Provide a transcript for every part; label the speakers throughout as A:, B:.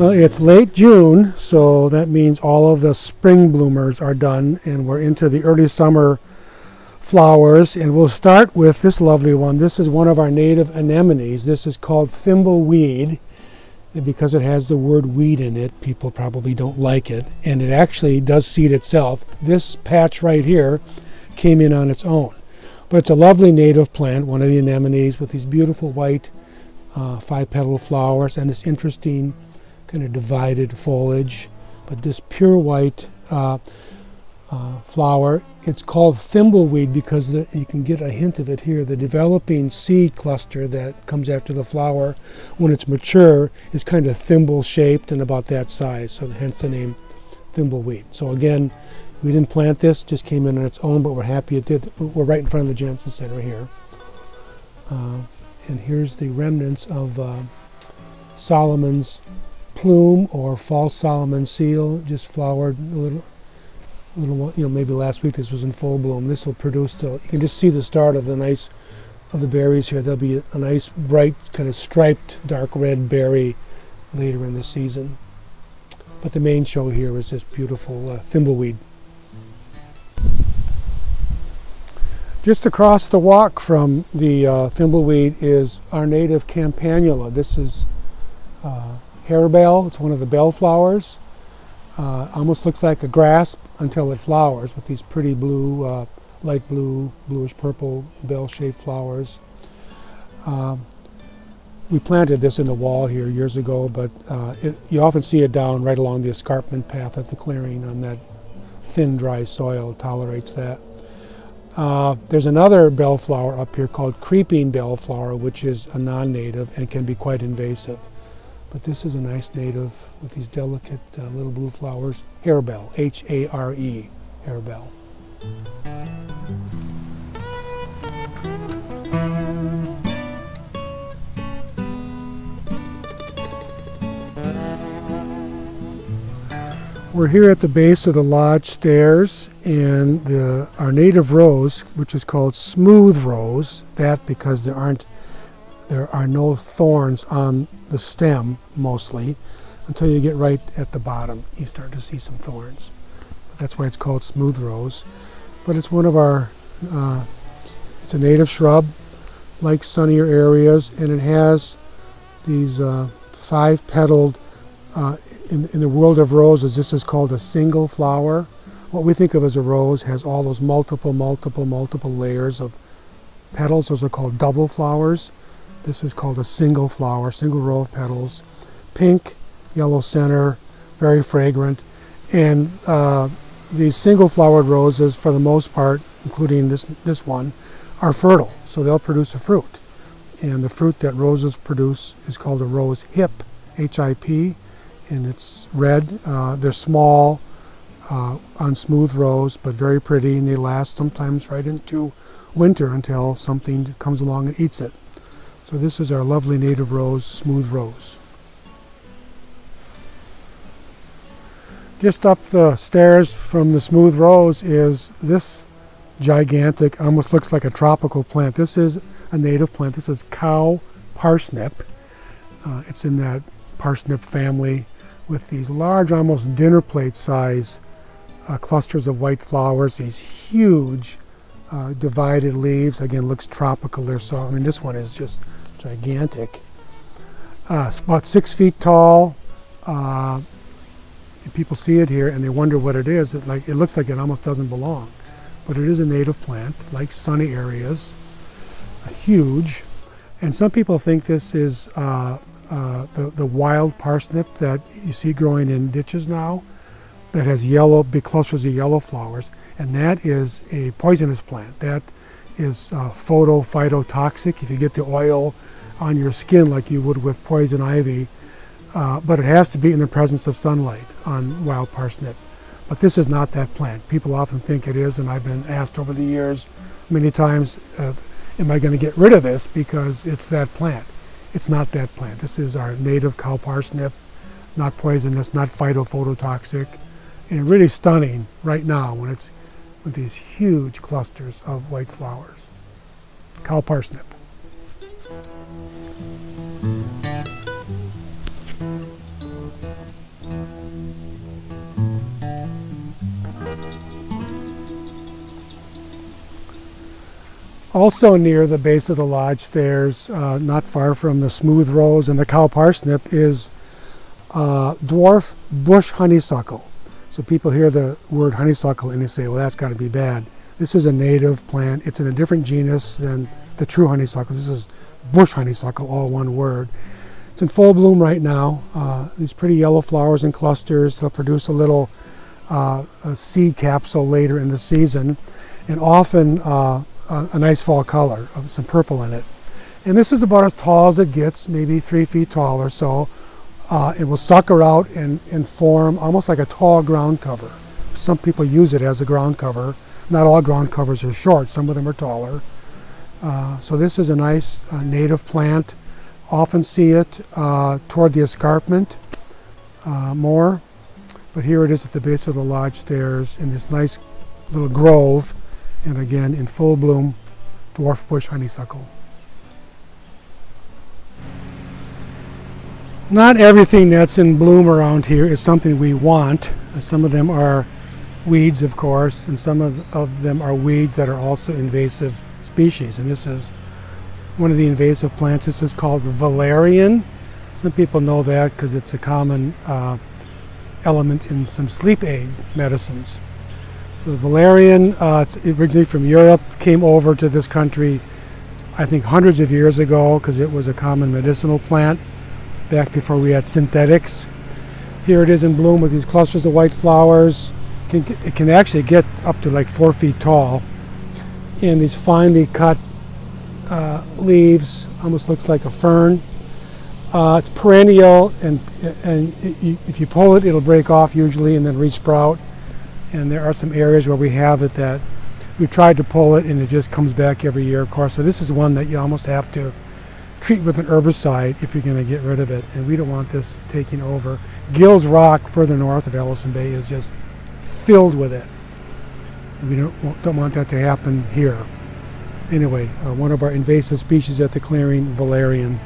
A: Well, it's late June, so that means all of the spring bloomers are done, and we're into the early summer flowers. And we'll start with this lovely one. This is one of our native anemones. This is called thimbleweed. And because it has the word weed in it, people probably don't like it. And it actually does seed itself. This patch right here came in on its own. But it's a lovely native plant, one of the anemones with these beautiful white uh, five petal flowers and this interesting kind of divided foliage. But this pure white uh, uh, flower, it's called thimbleweed because the, you can get a hint of it here. The developing seed cluster that comes after the flower, when it's mature, is kind of thimble shaped and about that size, so hence the name thimbleweed. So again, we didn't plant this, just came in on its own, but we're happy it did. We're right in front of the Jensen Center here. Uh, and here's the remnants of uh, Solomon's plume or false Solomon seal, just flowered a little, a little, you know, maybe last week this was in full bloom. This will produce, the, you can just see the start of the nice, of the berries here. There'll be a, nice bright kind of striped dark red berry later in the season. But the main show here is this beautiful uh, thimbleweed. Just across the walk from the uh, thimbleweed is our native campanula. This is uh, harebell. It's one of the bellflowers. Uh, almost looks like a grass until it flowers with these pretty blue, uh, light blue, bluish purple bell-shaped flowers. Um, we planted this in the wall here years ago, but uh, it, you often see it down right along the escarpment path at the clearing on that thin, dry soil. Tolerates that. Uh, there's another bellflower up here called creeping bellflower, which is a non-native and can be quite invasive. But this is a nice native with these delicate uh, little blue flowers. Harebell, H-A-R-E, harebell. We're here at the base of the lodge stairs, and the, our native rose, which is called smooth rose, that because there aren't there are no thorns on the stem mostly until you get right at the bottom. You start to see some thorns. That's why it's called smooth rose. But it's one of our, uh, it's a native shrub, likes sunnier areas, and it has these uh, five petaled uh, in, in the world of roses, this is called a single flower. What we think of as a rose has all those multiple, multiple, multiple layers of petals. Those are called double flowers. This is called a single flower, single row of petals. Pink, yellow center, very fragrant. And uh, these single flowered roses, for the most part, including this, this one, are fertile. So they'll produce a fruit. And the fruit that roses produce is called a rose hip, H-I-P and it's red. Uh, they're small, uh, on smooth rose, but very pretty, and they last sometimes right into winter until something comes along and eats it. So this is our lovely native rose, smooth rose. Just up the stairs from the smooth rose is this gigantic, almost looks like a tropical plant. This is a native plant. This is cow parsnip. Uh, it's in that parsnip family with these large, almost dinner plate size uh, clusters of white flowers, these huge uh, divided leaves. Again, looks tropical there. So, I mean, this one is just gigantic. Uh, it's about six feet tall. Uh, people see it here and they wonder what it is. It, like, it looks like it almost doesn't belong. But it is a native plant, like sunny areas, huge. And some people think this is uh, uh, the, the wild parsnip that you see growing in ditches now that has yellow, big clusters of yellow flowers, and that is a poisonous plant. That is uh, photophytotoxic if you get the oil on your skin like you would with poison ivy, uh, but it has to be in the presence of sunlight on wild parsnip. But this is not that plant. People often think it is, and I've been asked over the years many times, uh, am I going to get rid of this because it's that plant? It's not that plant. This is our native cow parsnip, not poisonous, not phytophototoxic, and really stunning right now when it's with these huge clusters of white flowers. Cow parsnip. Also near the base of the lodge stairs, uh, not far from the smooth rose and the cow parsnip, is uh, dwarf bush honeysuckle. So people hear the word honeysuckle and they say, well, that's got to be bad. This is a native plant. It's in a different genus than the true honeysuckle. This is bush honeysuckle, all one word. It's in full bloom right now. Uh, these pretty yellow flowers in clusters. They'll produce a little uh, a seed capsule later in the season, and often uh, a, a, nice fall color, uh, some purple in it. And this is about as tall as it gets, maybe three feet tall or so. Uh, it will sucker out and, and form almost like a tall ground cover. Some people use it as a ground cover. Not all ground covers are short, some of them are taller. Uh, so this is a nice uh, native plant. Often see it uh, toward the escarpment uh, more, but here it is at the base of the lodge stairs in this nice little grove, and again in full bloom, dwarf bush honeysuckle. Not everything that's in bloom around here is something we want. Some of them are weeds, of course, and some of, of them are weeds that are also invasive species. And this is one of the invasive plants. This is called valerian. Some people know that because it's a common uh, element in some sleep aid medicines. So valerian, uh, it's originally from Europe, came over to this country, I think hundreds of years ago because it was a common medicinal plant back before we had synthetics. Here it is in bloom with these clusters of white flowers. It can, actually get up to like four feet tall And these finely cut uh, leaves, almost looks like a fern. Uh, it's perennial, and and if you pull it, it'll break off usually and then resprout. And there are some areas where we have it that we've tried to pull it and it just comes back every year, of course. So this is one that you almost have to treat with an herbicide if you're going to get rid of it. And we don't want this taking over. Gills Rock, further north of Ellison Bay, is just filled with it. We don't, don't want that to happen here. Anyway, uh, one of our invasive species at the clearing, valerian.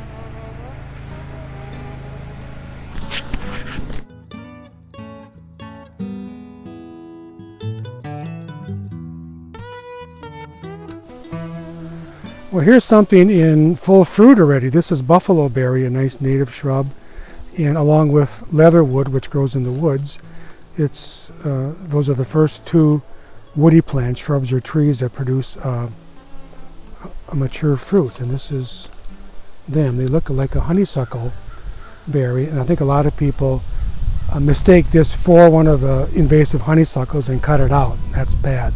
A: Well, here's something in full fruit already. This is buffalo berry, a nice native shrub, and along with leatherwood, which grows in the woods. It's uh, those are the first two woody plants, shrubs or trees that produce uh, a mature fruit. And this is them. They look like a honeysuckle berry. And I think a lot of people uh, mistake this for one of the invasive honeysuckles and cut it out. That's bad.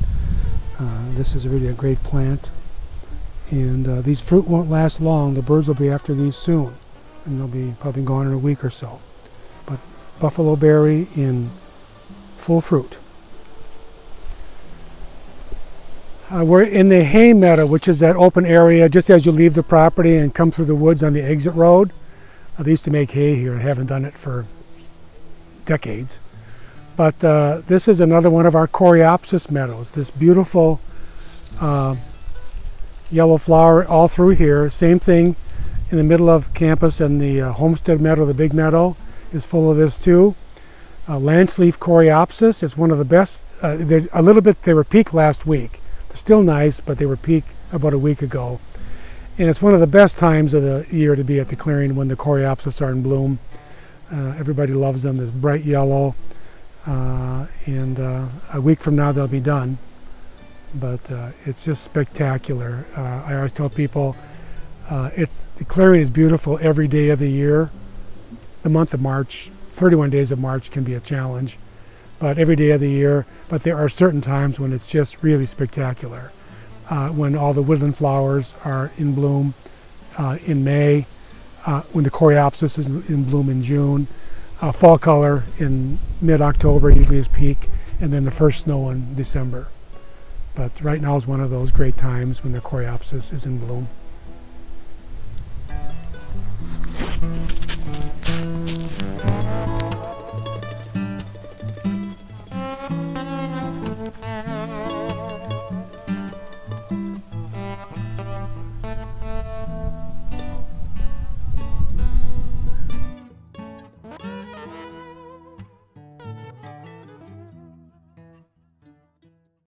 A: Uh, this is really a great plant. And uh, these fruit won't last long. The birds will be after these soon. And they'll be probably gone in a week or so. But buffalo berry in full fruit. Uh, we're in the hay meadow, which is that open area just as you leave the property and come through the woods on the exit road. Uh, they used to make hay here. I haven't done it for decades. But uh, this is another one of our coreopsis meadows. This beautiful uh, yellow flower all through here. Same thing in the middle of campus and the uh, homestead meadow, the big meadow, is full of this too. Uh, lance leaf coreopsis is one of the best. Uh, a little bit, they were peaked last week They're still nice, but they were peaked about a week ago. And it's one of the best times of the year to be at the clearing when the coreopsis are in bloom. Uh, everybody loves them. This bright yellow, uh, and uh, a week from now they'll be done. But uh, it's just spectacular. Uh, I always tell people, uh, it's the clearing is beautiful every day of the year. The month of March, 31 days of March, can be a challenge but every day of the year. But there are certain times when it's just really spectacular. Uh, when all the woodland flowers are in bloom uh, in May, uh, when the coreopsis is in bloom in June, fall color in mid-October usually is peak, and then the first snow in December. But right now is one of those great times when the coreopsis is in bloom.